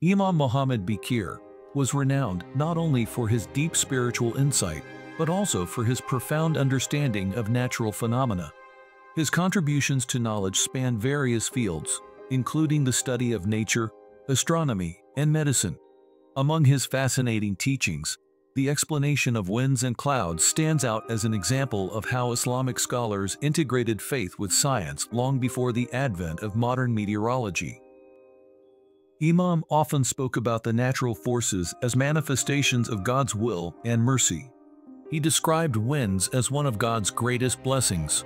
Imam Muhammad Baqir was renowned not only for his deep spiritual insight, but also for his profound understanding of natural phenomena. His contributions to knowledge span various fields, including the study of nature, astronomy, and medicine. Among his fascinating teachings, the explanation of winds and clouds stands out as an example of how Islamic scholars integrated faith with science long before the advent of modern meteorology. Imam often spoke about the natural forces as manifestations of God's will and mercy. He described winds as one of God's greatest blessings.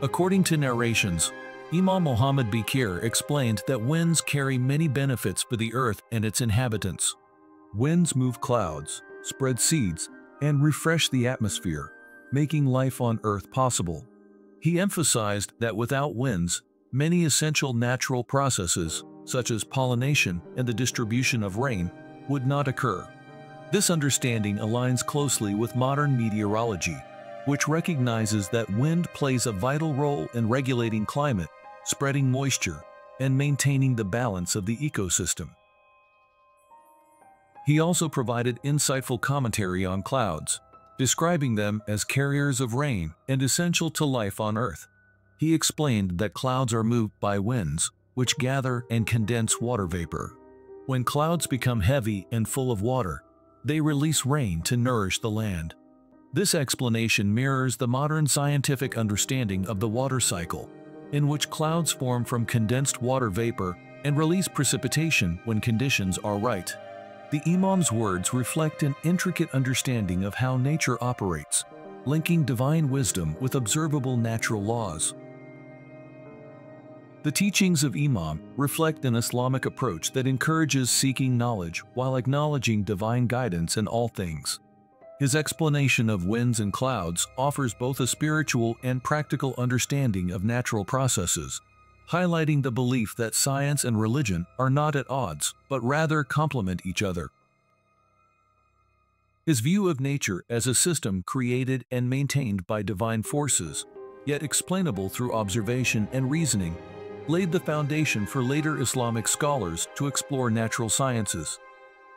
According to narrations, Imam Muhammad Baqir explained that winds carry many benefits for the earth and its inhabitants. Winds move clouds, spread seeds, and refresh the atmosphere, making life on earth possible. He emphasized that without winds, many essential natural processes, such as pollination and the distribution of rain, would not occur. This understanding aligns closely with modern meteorology, which recognizes that wind plays a vital role in regulating climate, spreading moisture, and maintaining the balance of the ecosystem. He also provided insightful commentary on clouds, describing them as carriers of rain and essential to life on Earth. He explained that clouds are moved by winds, which gather and condense water vapor. When clouds become heavy and full of water, they release rain to nourish the land. This explanation mirrors the modern scientific understanding of the water cycle, in which clouds form from condensed water vapor and release precipitation when conditions are right. The Imam's words reflect an intricate understanding of how nature operates, linking divine wisdom with observable natural laws. The teachings of Imam reflect an Islamic approach that encourages seeking knowledge while acknowledging divine guidance in all things. His explanation of winds and clouds offers both a spiritual and practical understanding of natural processes, highlighting the belief that science and religion are not at odds, but rather complement each other. His view of nature as a system created and maintained by divine forces, yet explainable through observation and reasoning, laid the foundation for later Islamic scholars to explore natural sciences.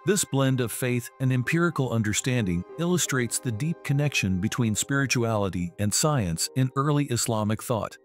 This blend of faith and empirical understanding illustrates the deep connection between spirituality and science in early Islamic thought.